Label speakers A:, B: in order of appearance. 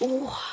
A: 哇